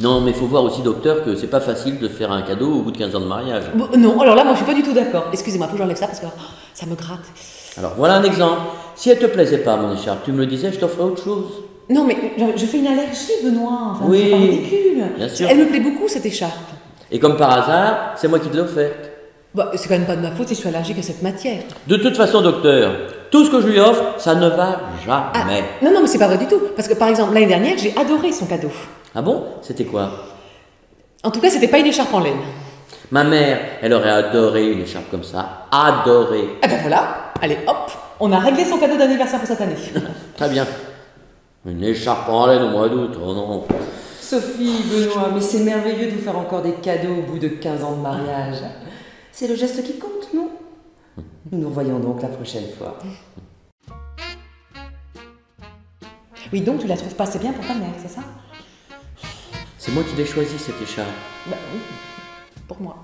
Non, mais il faut voir aussi, docteur, que c'est pas facile de faire un cadeau au bout de 15 ans de mariage. Bon, non, alors là, moi, je suis pas du tout d'accord. Excusez-moi, faut que j'enlève ça parce que oh, ça me gratte. Alors voilà un exemple. Si elle te plaisait pas, mon écharpe, tu me le disais, je t'offrais autre chose. Non, mais je, fais une allergie, Benoît. Enfin, Oui, c'est ridicule. bien sûr. Elle me plaît beaucoup, cette écharpe. Et comme par hasard, c'est moi qui te l'ai offerte. Bah, c'est quand même pas de ma faute si je suis allergique à cette matière. De toute façon, docteur, tout ce que je lui offre, ça ne va Ah, jamais. non, non, mais c'est pas vrai du tout. Parce que par exemple, l'année dernière, j'ai adoré son cadeau. Ah bon? C'était quoi? En tout cas, c'était pas une écharpe en laine. Ma mère, elle aurait adoré une écharpe comme ça. Adoré. Eh ben voilà, allez, hop, on a réglé son cadeau d'anniversaire pour cette année. Très bien. Une écharpe en laine au mois d'août, oh non. Sophie, Benoît, mais c'est merveilleux de vous faire encore des cadeaux au bout de 15 ans de mariage. C'est le geste qui compte, non? Nous nous revoyons donc la prochaine fois. Oui, donc tu la trouves pas assez bien pour ta mère, c'est ça? C'est moi qui l'ai choisi cette écharpe. Bah oui, pour moi.